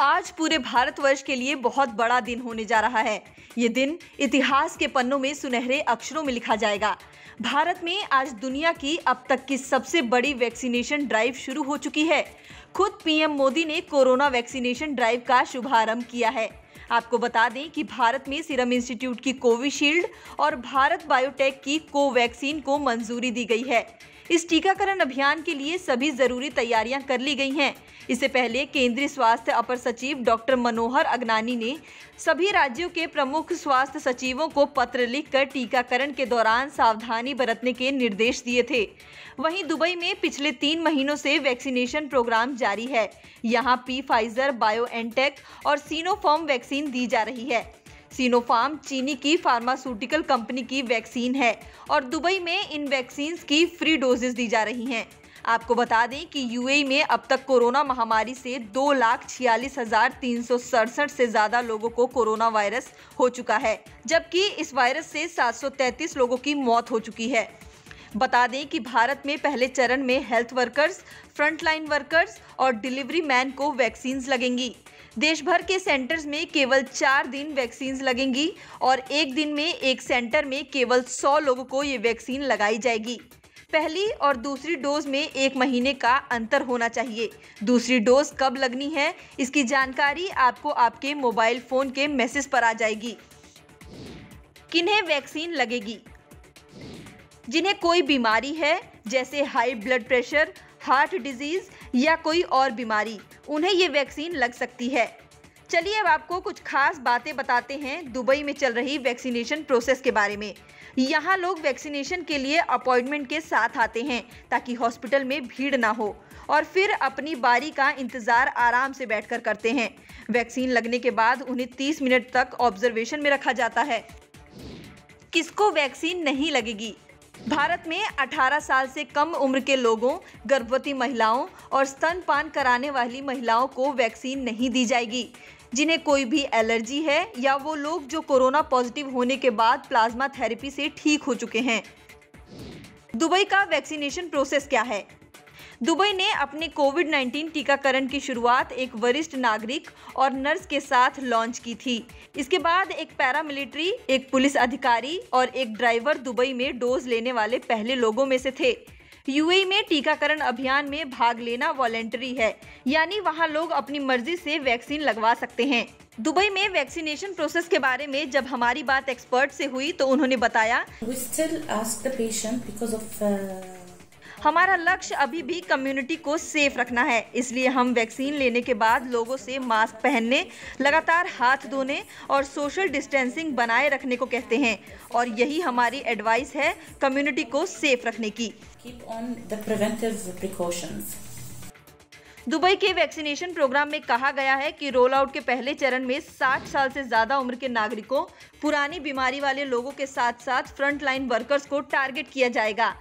आज पूरे भारतवर्ष के लिए बहुत बड़ा दिन होने जा रहा है। ये दिन इतिहास के पन्नों में सुनहरे अक्षरों में लिखा जाएगा। भारत में आज दुनिया की अब तक की सबसे बड़ी वैक्सीनेशन ड्राइव शुरू हो चुकी है। खुद पीएम मोदी ने कोरोना वैक्सीनेशन ड्राइव का शुभारंभ किया है। आपको बता दें कि भारत में सीरम इंस्टीट्यूट की कोविशील्ड और भारत बायोटेक की कोवैक्सीन को मंजूरी दी गई है। इस टीकाकरण अभियान के लिए सभी ज़रूरी तैयारियाँ कर ली गई हैं। इससे पहले केंद्रीय स्वास्थ्य अपर सचिव डॉक्टर मनोहर अगनानी ने सभी राज्यों के प्रमुख स्वास्थ्य सचिवों को पत्र लिखकर टीकाकरण के दौरान सावधानी बरतने के निर्देश दिए थे। वहीं दुबई में पिछले तीन महीनों से वैक्सीनेशन प्रोग्राम जारी है। यहाँ पी फाइजर बायो और सीनोफॉर्म वैक्सीन दी जा रही है। सीनोफार्म चीनी की फार्मास्यूटिकल कंपनी की वैक्सीन है और दुबई में इन वैक्सीन की फ्री डोजेस दी जा रही हैं। आपको बता दें कि यूएई में अब तक कोरोना महामारी से दो लाख छियालीस हज़ार तीन सौ सड़सठ से ज़्यादा लोगों को कोरोना वायरस हो चुका है, जबकि इस वायरस से 733 लोगों की मौत हो चुकी है। बता दें कि भारत में पहले चरण में हेल्थ वर्कर्स फ्रंटलाइन वर्कर्स और डिलीवरी मैन को वैक्सीन लगेंगी। देश भर के सेंटर्स में केवल चार दिन वैक्सीन लगेंगी और एक दिन में एक सेंटर में केवल सौ लोगों को ये वैक्सीन लगाई जाएगी। पहली और दूसरी डोज में एक महीने का अंतर होना चाहिए। दूसरी डोज कब लगनी है, इसकी जानकारी आपको आपके मोबाइल फ़ोन के मैसेज पर आ जाएगी। किन्हें वैक्सीन लगेगी? जिन्हें कोई बीमारी है, जैसे high blood pressure heart disease या कोई और बीमारी, उन्हें ये वैक्सीन लग सकती है। चलिए अब आपको कुछ खास बातें बताते हैं दुबई में चल रही वैक्सीनेशन प्रोसेस के बारे में। यहाँ लोग वैक्सीनेशन के लिए अपॉइंटमेंट के साथ आते हैं, ताकि हॉस्पिटल में भीड़ ना हो, और फिर अपनी बारी का इंतज़ार आराम से बैठकर करते हैं। वैक्सीन लगने के बाद उन्हें 30 मिनट तक ऑब्जर्वेशन में रखा जाता है। किसको वैक्सीन नहीं लगेगी? भारत में 18 साल से कम उम्र के लोगों, गर्भवती महिलाओं और स्तनपान कराने वाली महिलाओं को वैक्सीन नहीं दी जाएगी। जिन्हें कोई भी एलर्जी है या वो लोग जो कोरोना पॉजिटिव होने के बाद प्लाज्मा थेरेपी से ठीक हो चुके हैं। दुबई का वैक्सीनेशन प्रोसेस क्या है? दुबई ने अपने कोविड 19 टीकाकरण की शुरुआत एक वरिष्ठ नागरिक और नर्स के साथ लॉन्च की थी। इसके बाद एक पैरामिलिट्री, एक पुलिस अधिकारी और एक ड्राइवर दुबई में डोज लेने वाले पहले लोगों में से थे। यूएई में टीकाकरण अभियान में भाग लेना वॉलेंटरी है, यानी वहाँ लोग अपनी मर्ज़ी से वैक्सीन लगवा सकते हैं। दुबई में वैक्सीनेशन प्रोसेस के बारे में जब हमारी बात एक्सपर्ट से हुई तो उन्होंने बताया हमारा लक्ष्य अभी भी कम्युनिटी को सेफ़ रखना है। इसलिए हम वैक्सीन लेने के बाद लोगों से मास्क पहनने लगातार हाथ धोने और सोशल डिस्टेंसिंग बनाए रखने को कहते हैं। और यही हमारी एडवाइस है कम्युनिटी को सेफ़ रखने की। दुबई के वैक्सीनेशन प्रोग्राम में कहा गया है कि रोल आउट के पहले चरण में 60 साल से ज़्यादा उम्र के नागरिकों पुरानी बीमारी वाले लोगों के साथ साथ फ्रंट लाइन वर्कर्स को टारगेट किया जाएगा।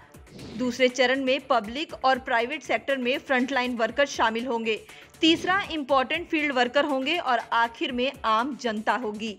दूसरे चरण में पब्लिक और प्राइवेट सेक्टर में फ्रंटलाइन वर्कर शामिल होंगे। तीसरा इम्पोर्टेंट फ़ील्ड वर्कर होंगे और आखिर में आम जनता होगी।